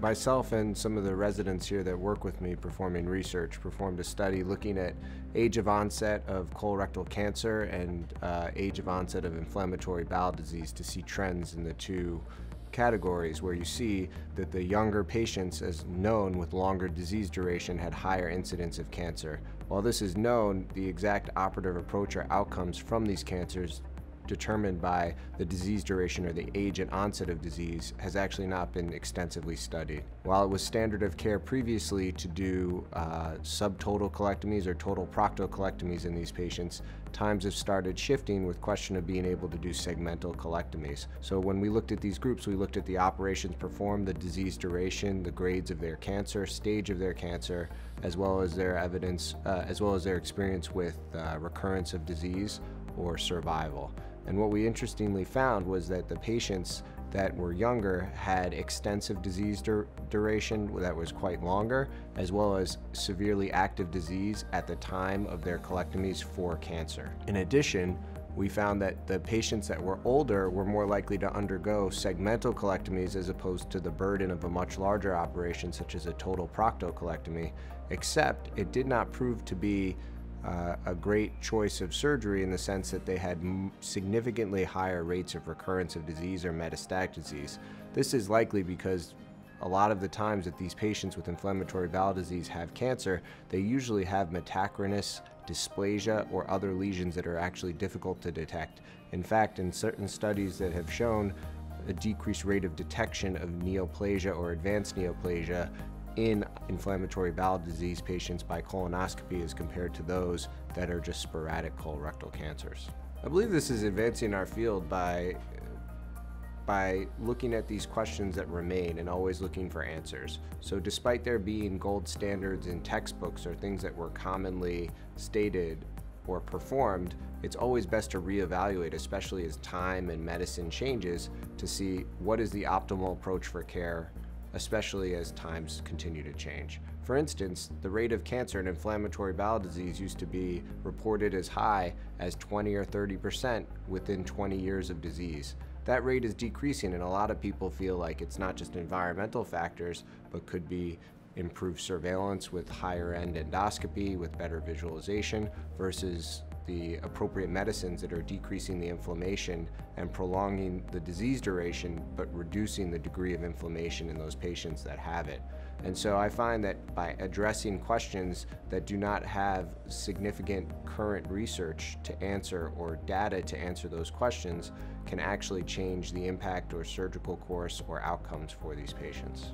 Myself and some of the residents here that work with me performing research performed a study looking at age of onset of colorectal cancer and uh, age of onset of inflammatory bowel disease to see trends in the two categories where you see that the younger patients, as known with longer disease duration, had higher incidence of cancer. While this is known, the exact operative approach or outcomes from these cancers determined by the disease duration or the age and onset of disease has actually not been extensively studied. While it was standard of care previously to do uh, subtotal colectomies or total proctocolectomies in these patients, times have started shifting with question of being able to do segmental colectomies. So when we looked at these groups, we looked at the operations performed, the disease duration, the grades of their cancer, stage of their cancer, as well as their evidence, uh, as well as their experience with uh, recurrence of disease or survival. And what we interestingly found was that the patients that were younger had extensive disease dur duration that was quite longer, as well as severely active disease at the time of their colectomies for cancer. In addition, we found that the patients that were older were more likely to undergo segmental colectomies as opposed to the burden of a much larger operation such as a total proctocolectomy, except it did not prove to be uh, a great choice of surgery in the sense that they had significantly higher rates of recurrence of disease or metastatic disease. This is likely because a lot of the times that these patients with inflammatory bowel disease have cancer, they usually have metachronous dysplasia or other lesions that are actually difficult to detect. In fact, in certain studies that have shown a decreased rate of detection of neoplasia or advanced neoplasia in inflammatory bowel disease patients by colonoscopy as compared to those that are just sporadic colorectal cancers. I believe this is advancing our field by by looking at these questions that remain and always looking for answers. So despite there being gold standards in textbooks or things that were commonly stated or performed, it's always best to reevaluate, especially as time and medicine changes, to see what is the optimal approach for care especially as times continue to change. For instance, the rate of cancer and inflammatory bowel disease used to be reported as high as 20 or 30% within 20 years of disease. That rate is decreasing, and a lot of people feel like it's not just environmental factors, but could be improved surveillance with higher end endoscopy, with better visualization, versus the appropriate medicines that are decreasing the inflammation and prolonging the disease duration, but reducing the degree of inflammation in those patients that have it. And so I find that by addressing questions that do not have significant current research to answer or data to answer those questions can actually change the impact or surgical course or outcomes for these patients.